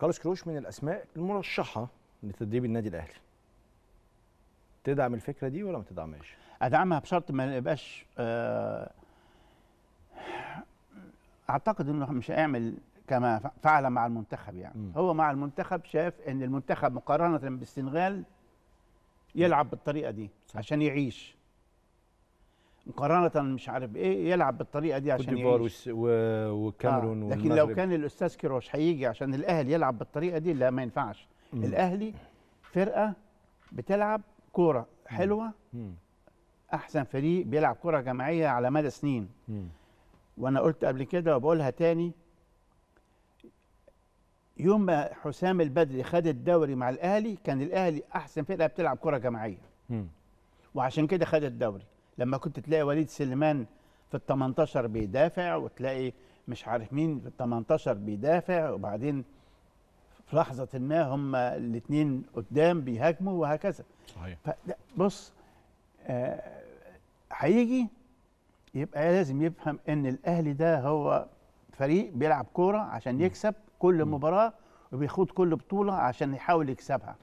كارلوس كروش من الأسماء المرشحة لتدريب النادي الأهلي تدعم الفكرة دي ولا ما تدعمهاش أدعمها بشرط ما يبقاش آه، أعتقد إنه مش هيعمل كما فعل مع المنتخب يعني مم. هو مع المنتخب شاف إن المنتخب مقارنة بالسنغال يلعب بالطريقة دي صح. عشان يعيش مقارنة مش عارف إيه يلعب بالطريقة دي عشان يعيش والس- و- والكاميرون آه. لكن لو. كان الأستاذ كيروش هيجي عشان الأهلي يلعب بالطريقة دي لا ما ينفعش مم. الأهلي فرقة بتلعب كورة حلوة مم. أحسن فريق بيلعب كره جماعية على مدى سنين مم. وأنا قلت قبل كده وبقولها تاني يوم ما حسام البدري خد الدوري مع الأهلي كان الأهلي أحسن فرقة بتلعب كره جماعية مم. وعشان كده خد الدوري لما كنت تلاقي وليد سليمان في ال 18 بيدافع وتلاقي مش عارف مين في ال 18 بيدافع وبعدين في لحظة ما هم الاثنين قدام بيهاجموا وهكذا. صحيح. بص آه، هيجي يبقى لازم يفهم إن الأهلي ده هو فريق بيلعب كورة عشان يكسب كل مباراة وبيخوض كل بطولة عشان يحاول يكسبها.